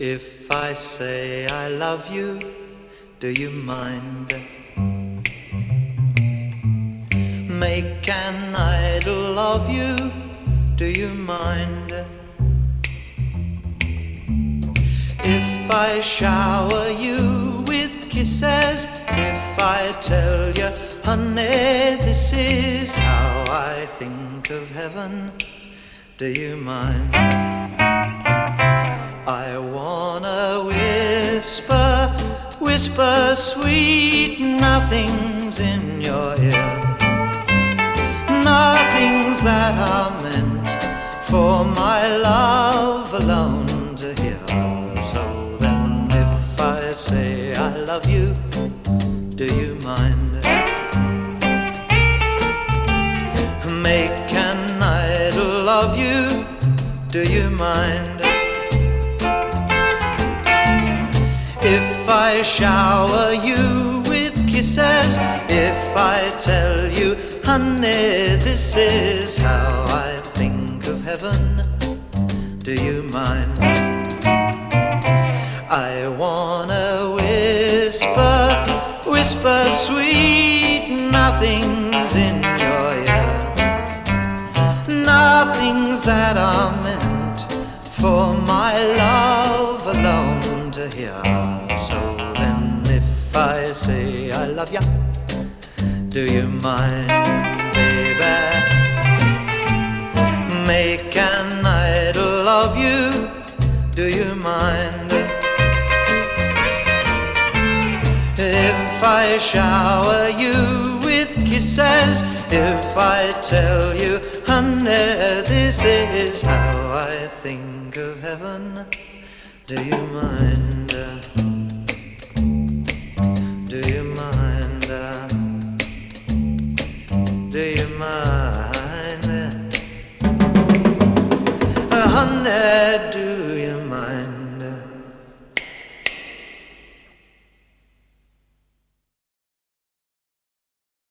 If I say I love you, do you mind? Make an idol of you, do you mind? If I shower you with kisses, if I tell you, honey, this is how I think of heaven, do you mind? I whisper, whisper sweet nothings in your ear. Nothings that are meant for my love alone to hear. So then, if I say I love you, do you mind? Make an idol of you, do you mind? If I shower you with kisses, if I tell you, honey, this is how I think of heaven, do you mind? I wanna whisper, whisper sweet nothings in your ear, nothings that are meant for my love alone to hear. Say I love ya, do you mind, baby? Make an idol of you, do you mind? If I shower you with kisses, if I tell you, honey, this is how I think of heaven, do you mind? wanna